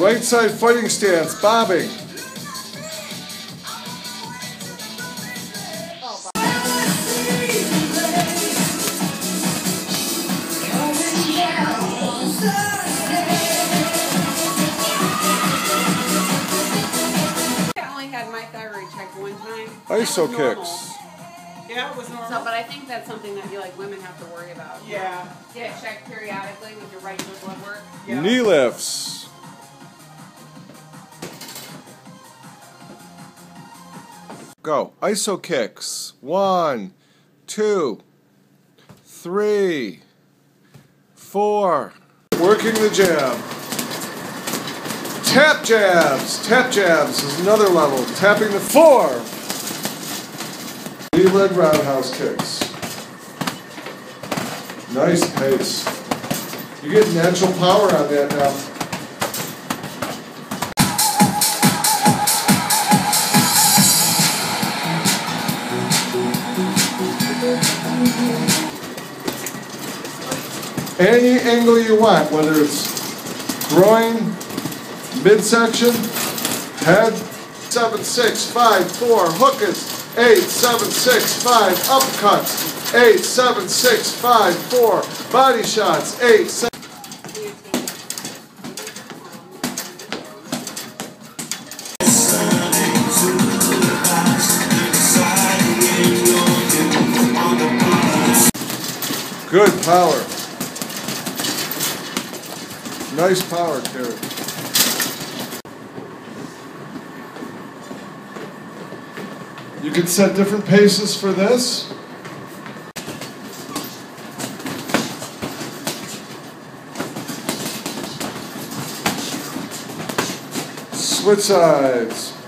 Right side fighting stance, bobbing. I only had my thyroid checked one time. ISO That's normal. kicks. Yeah, it was So, normal. but I think that's something that you like women have to worry about. Yeah. Get it checked periodically with your regular blood work. yeah. Knee lifts. Go. ISO kicks. One, two, three, four. Working the jab. Tap jabs. Tap jabs is another level. Tapping the four. Knee leg roundhouse kicks. Nice pace. You get natural power on that now. Any angle you want, whether it's groin, midsection, head, seven, six, five, four, hook is eight, seven, six, five, uppercuts, eight, seven, six, five, four, body shots, eight, seven. Good power. Nice power, Terry. You can set different paces for this. Switch sides.